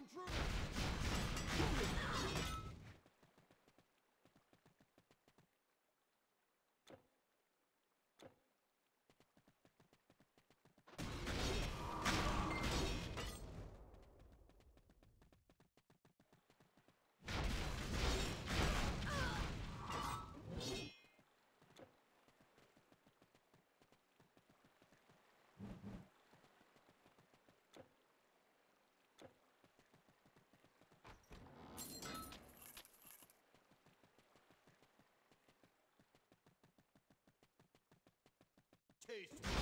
untrue. Taste.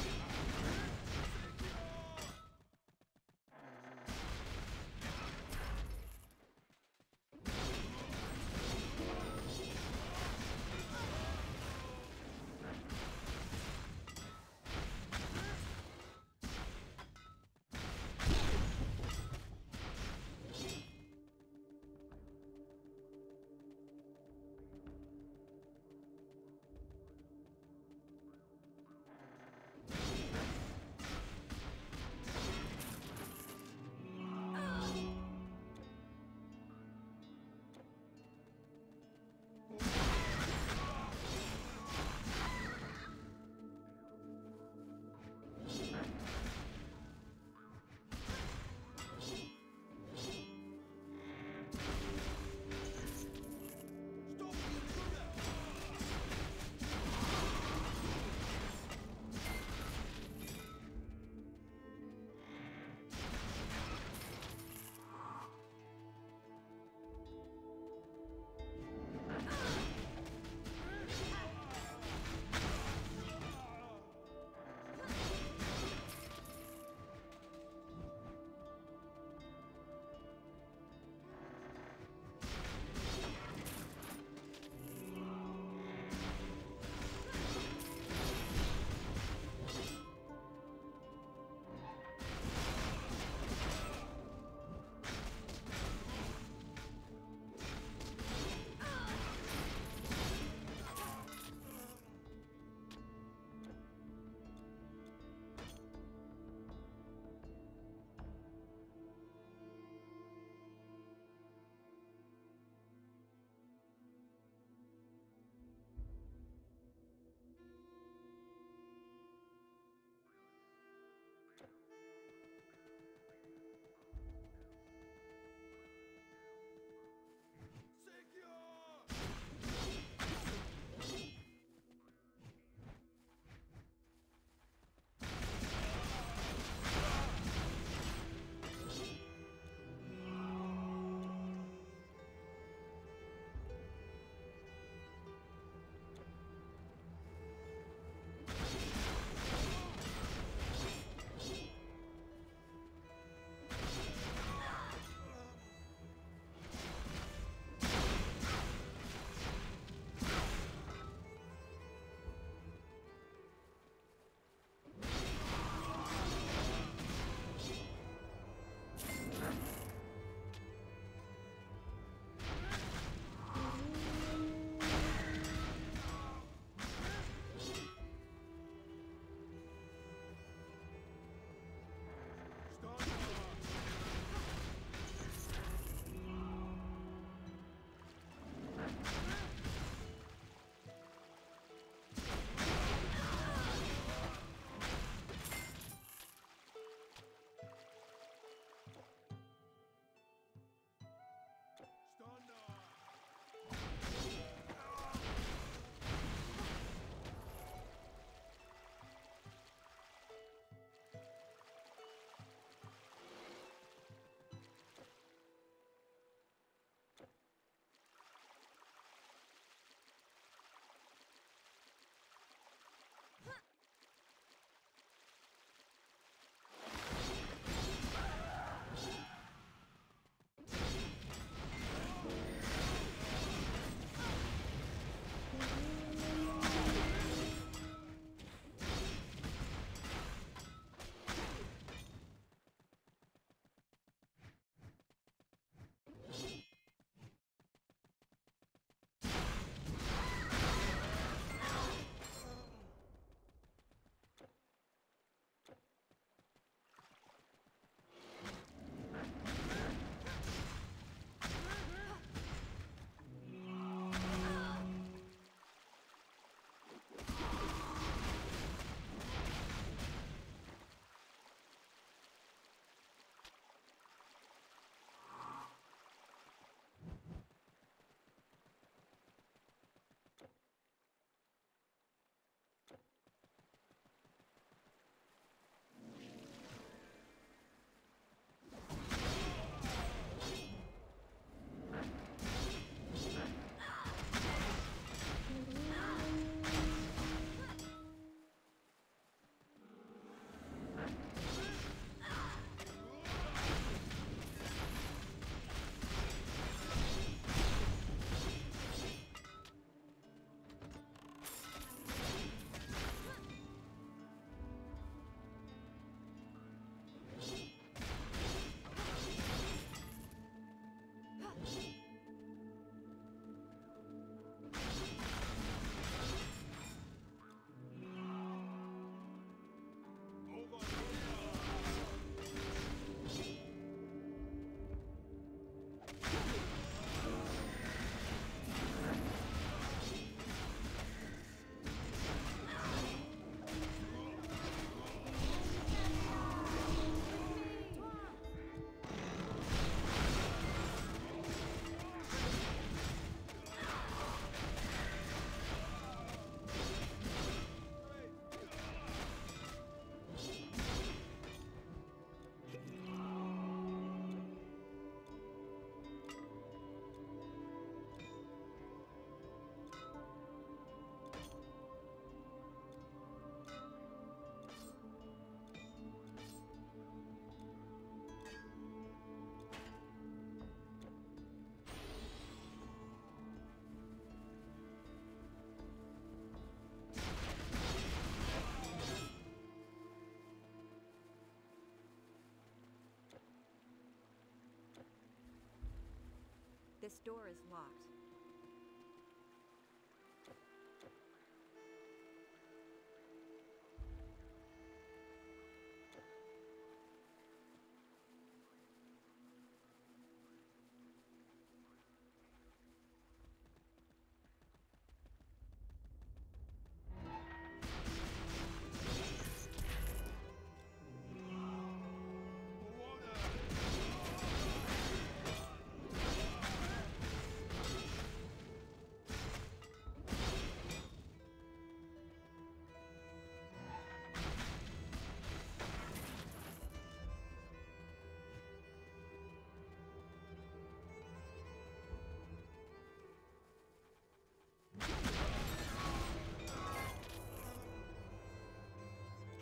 This door is locked.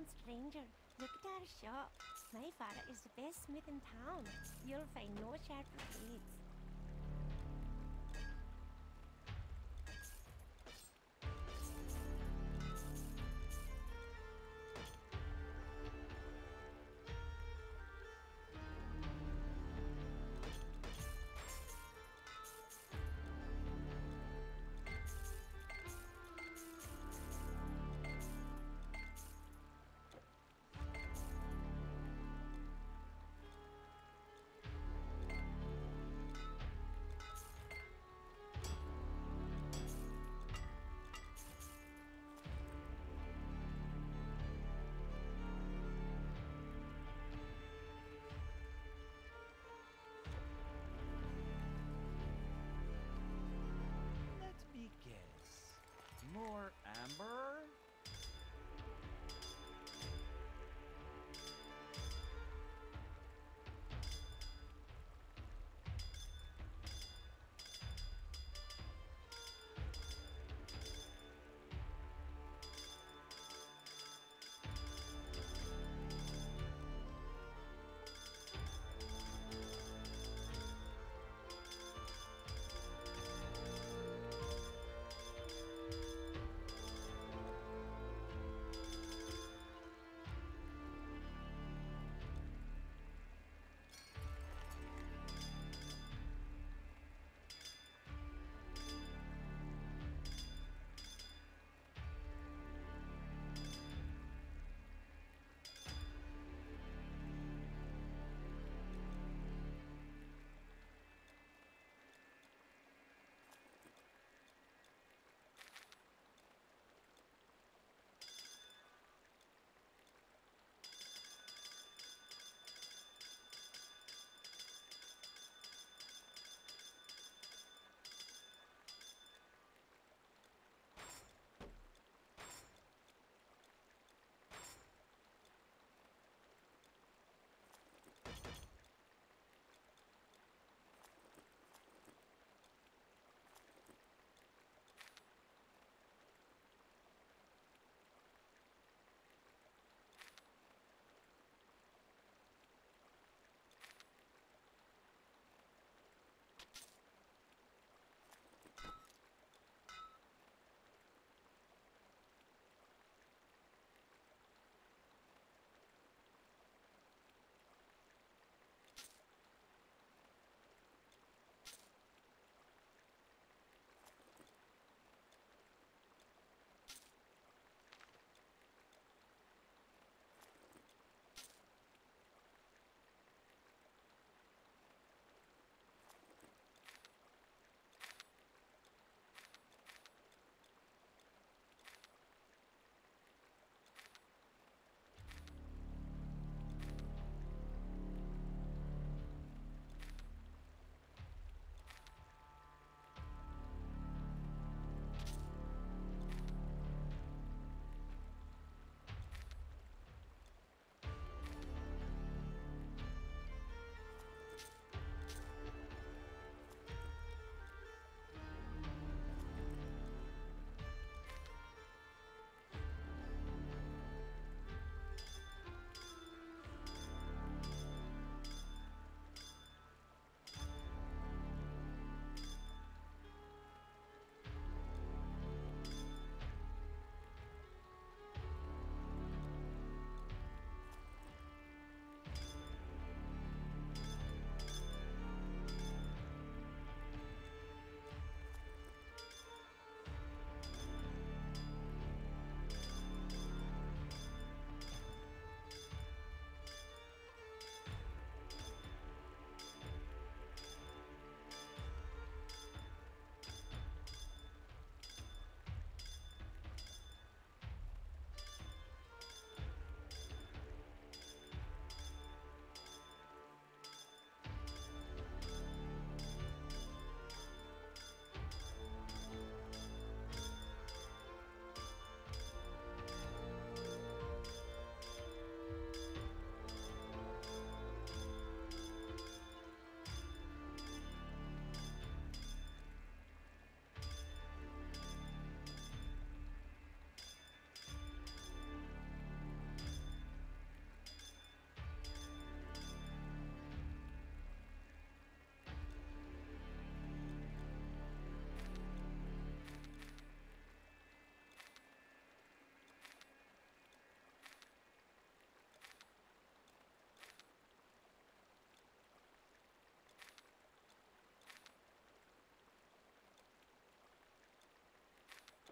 town stranger. Look at our shop. My father is the best smith in town. You'll find no sharper blades.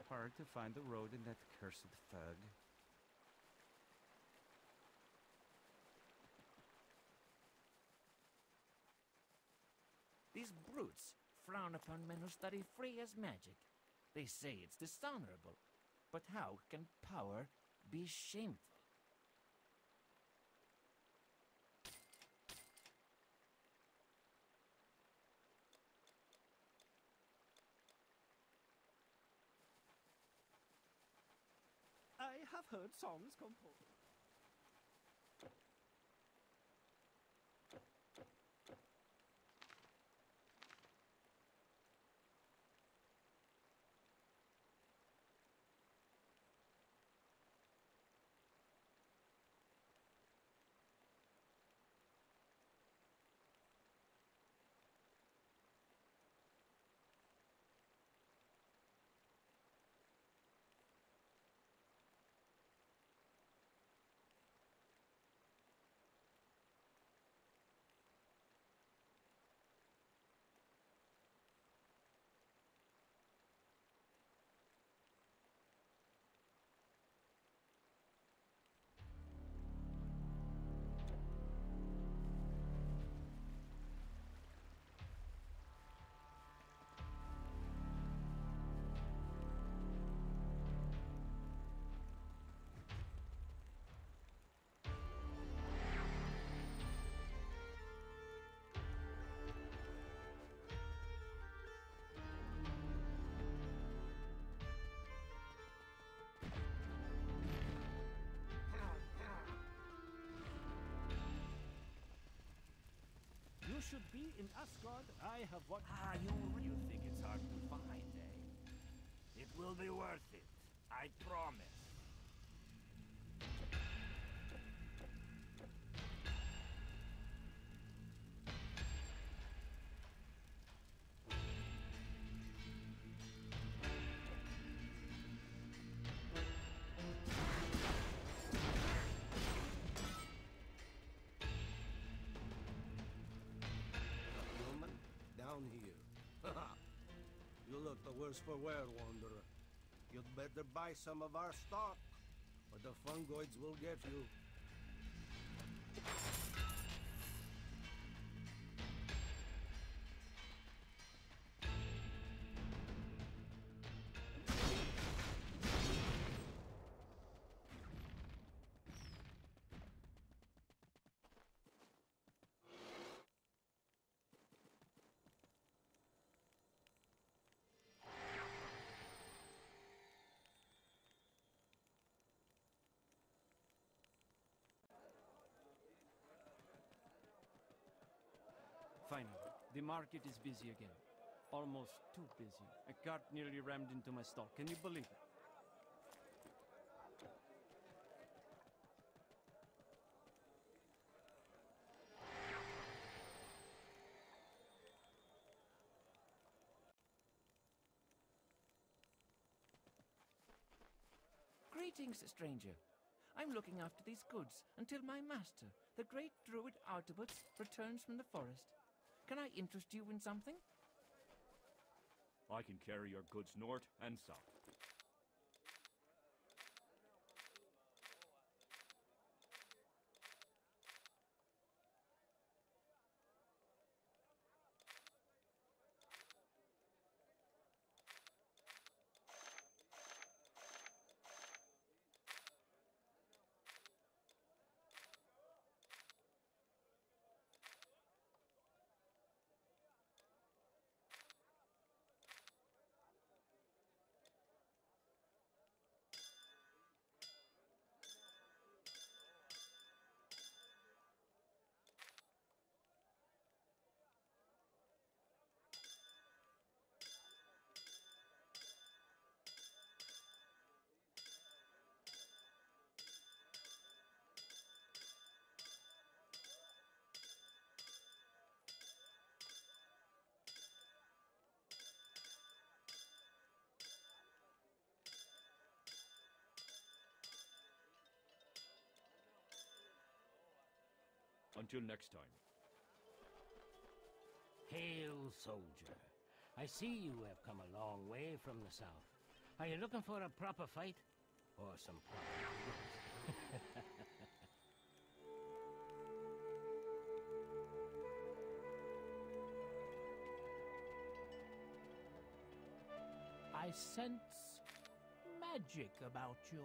Hard to find the road in that cursed fog. These brutes frown upon men who study Freya's magic. They say it's dishonorable. But how can power be shameful? Heard songs composed. Should be in Asgard. I have what. Ah, you you think it's hard to find, eh? It will be worth it. I promise. Look the worse for wear, Wanderer. You'd better buy some of our stock, or the fungoids will get you. Finally, the market is busy again. Almost too busy. A cart nearly rammed into my stall. Can you believe it? Greetings, stranger. I'm looking after these goods until my master, the great druid Artabat, returns from the forest. Can I interest you in something? I can carry your goods north and south. Until next time. Hail, soldier. I see you have come a long way from the south. Are you looking for a proper fight? Or some proper I sense magic about you.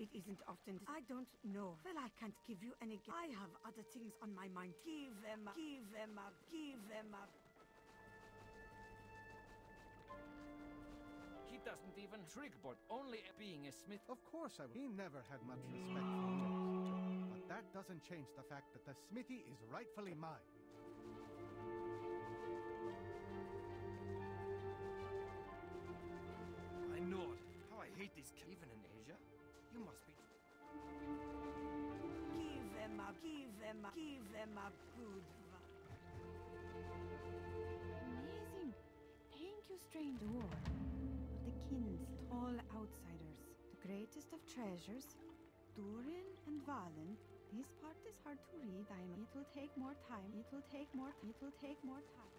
It isn't often. I don't know. Well, I can't give you any. gu- I have other things on my mind. Give them up. Give them up. Give them up. He doesn't even trick, but only being a smith. Of course I will. He never had much respect for me. But that doesn't change the fact that the smithy is rightfully mine. I know it. How I hate these kids. Even in Asia? You must be... Give them up. Give them up. Give them up. Good. va- Amazing. Thank you, strange dwarf. The kins, tall outsiders, the greatest of treasures, Durin and Dvalin. This part is hard to read. I know it will take more time. It will take more. It will take more time.